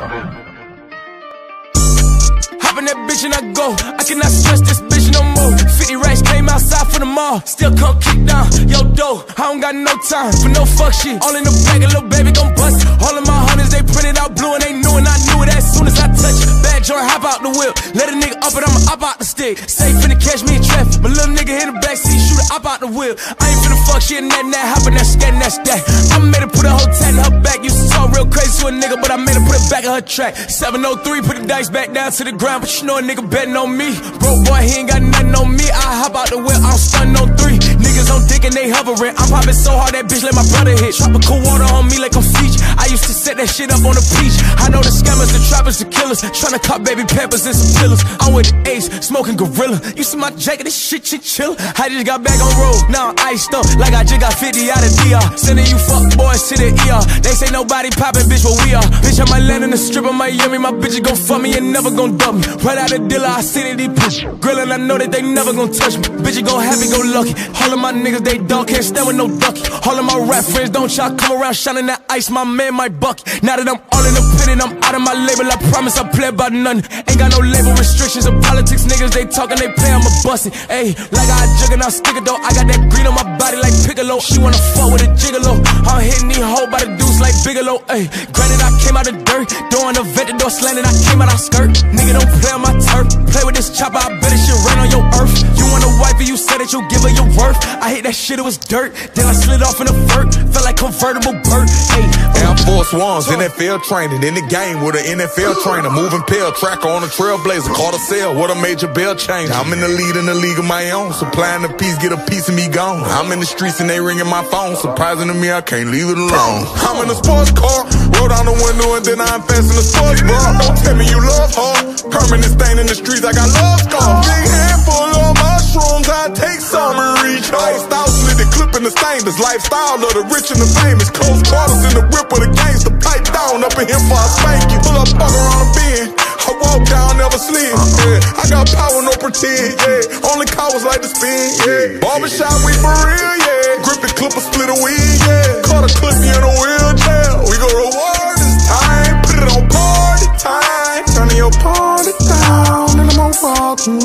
Hop in that bitch and I go. I cannot stress this bitch no more. 50 racks came outside for the mall. Still come kick down. Yo, dough. I don't got no time for no fuck shit. All in the bag, a little baby Let a nigga up and I'ma up out the stick. Safe finna catch me in traffic. My little nigga in the backseat, shoot up out the wheel. I ain't finna fuck shit and that that hoppin' that scat and that. I made her put a whole tat in her back. Used to talk real crazy to a nigga, but I made her put it back in her track. 703, put the dice back down to the ground, but you know a nigga betting on me. Broke boy, he ain't got nothing on me. I hop out the whip, I'm stunning on three. Niggas on dick and they hovering. I'm popping so hard that bitch let my brother hit. Tropical water on me like I'm Fiji. I used to set that shit up on the beach. I know the scammers, the trappers, the killers. Tryna cut baby peppers and some pillars. I'm with the ace, smoking gorilla. You see my jacket, this shit chinchilla. I just got back on road. Now I'm iced up like I just got 50 out of DR. Sending you fuck boys to the ER. They say nobody popping, bitch, but we are. Bitch, I might land in the strip of Miami. My bitch gon' fuck me and never gon' dump me. Right out the dealer, I see that these push. Grillin', I know that they never gon' touch me. Bitch, you gon' happy, go lucky. All of my niggas, they dog, can't stand with no ducky. All of my rap friends, don't y'all come around shining that ice. My man, my bucky. Now that I'm all in the pit and I'm out of my label, I promise I play by none. Ain't got no label restrictions or politics, niggas, they talking, they play, I'ma bust it. Ayy, like I jug and I stick it though. I got that green on my body like Piccolo. She wanna fuck with a gigolo. I'm hitting these hoes by the deuce like Bigalow. Ayy, granted, I came out of dirt. On the vent, the door slanted, I came out of skirt. Nigga, don't play on my turf. Play with this chopper, I bet it shit rain on your earth. You want a wife and you said that you'll give her your worth. I hate that shit, it was dirt. Then I slid off in a vert. Felt like convertible. Hey, Air Force Ones, NFL training in the game with an NFL trainer. Moving pill, tracker on a trailblazer. Caught a sale, what a major bell change. I'm in the lead in the league of my own. Supplying the piece, get a piece of me gone. I'm in the streets and they ringing my phone. Surprising to me, I can't leave it alone. I'm in a sports car, roll down the window and then I invest in a sports bra. Don't tell me you love her. Permanent stain in the streets, I got love scars. The in the stainless. Lifestyle of the rich and the famous. Close quarters in the whip with a gangster. Pipe down up in here for a spank you. Pull up, fuck around a bend. I walk down, never slid. Yeah. I got power, no pretend. Yeah. Only cowards like to spin. Yeah. Barbershop, we for real. Yeah. Grip the clipper, split a wheel. Yeah. Caught a clip in a wheelchair. We go reward this time. Put it on party time. Turning your party down, and I'm on walking